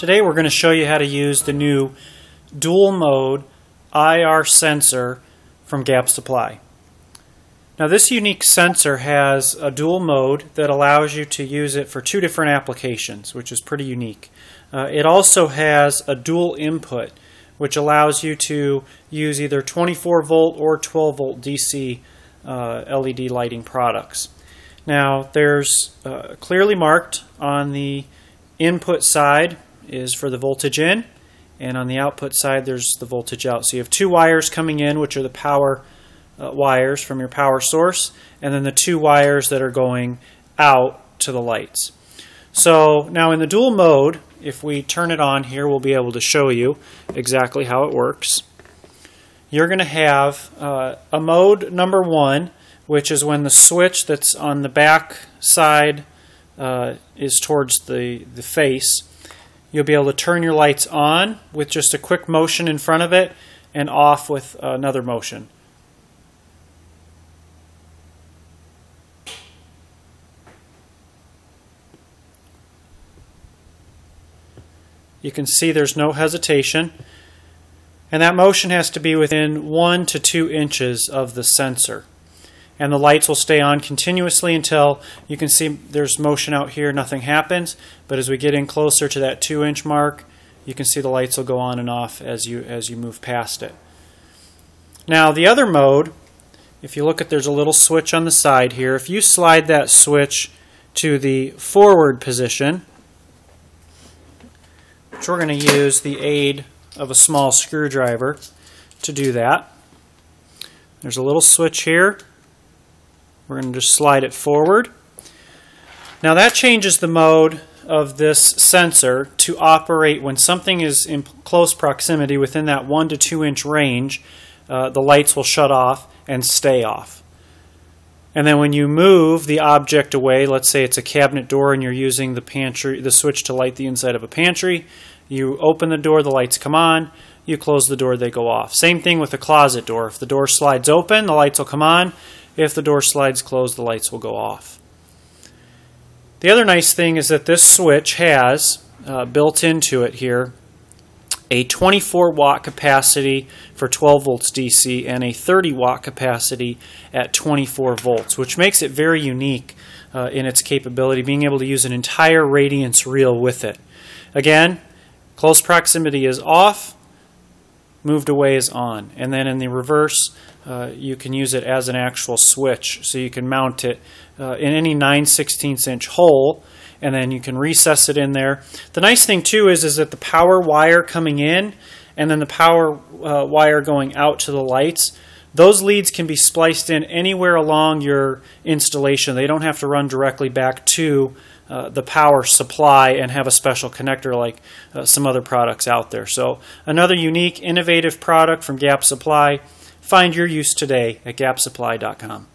Today we're going to show you how to use the new dual mode IR sensor from Gap Supply. Now this unique sensor has a dual mode that allows you to use it for two different applications, which is pretty unique. Uh, it also has a dual input, which allows you to use either 24 volt or 12 volt DC uh, LED lighting products. Now there's uh, clearly marked on the input side is for the voltage in, and on the output side there's the voltage out. So you have two wires coming in, which are the power uh, wires from your power source, and then the two wires that are going out to the lights. So now in the dual mode, if we turn it on here, we'll be able to show you exactly how it works. You're going to have uh, a mode number one, which is when the switch that's on the back side uh, is towards the, the face. You'll be able to turn your lights on with just a quick motion in front of it and off with another motion. You can see there's no hesitation. And that motion has to be within one to two inches of the sensor and the lights will stay on continuously until you can see there's motion out here, nothing happens. But as we get in closer to that two inch mark, you can see the lights will go on and off as you, as you move past it. Now the other mode, if you look at there's a little switch on the side here. If you slide that switch to the forward position, which we're going to use the aid of a small screwdriver to do that. There's a little switch here we're going to just slide it forward. Now that changes the mode of this sensor to operate when something is in close proximity within that 1 to 2 inch range. Uh, the lights will shut off and stay off. And then when you move the object away, let's say it's a cabinet door and you're using the pantry, the switch to light the inside of a pantry, you open the door, the lights come on. You close the door, they go off. Same thing with the closet door. If the door slides open, the lights will come on. If the door slides closed, the lights will go off. The other nice thing is that this switch has uh, built into it here a 24 watt capacity for 12 volts DC and a 30 watt capacity at 24 volts, which makes it very unique uh, in its capability, being able to use an entire radiance reel with it. Again, close proximity is off, moved away is on. And then in the reverse, uh, you can use it as an actual switch. So you can mount it uh, in any 9 16 inch hole and then you can recess it in there. The nice thing too is, is that the power wire coming in and then the power uh, wire going out to the lights, those leads can be spliced in anywhere along your installation. They don't have to run directly back to uh, the power supply and have a special connector like uh, some other products out there. So another unique, innovative product from Gap Supply. Find your use today at gapsupply.com.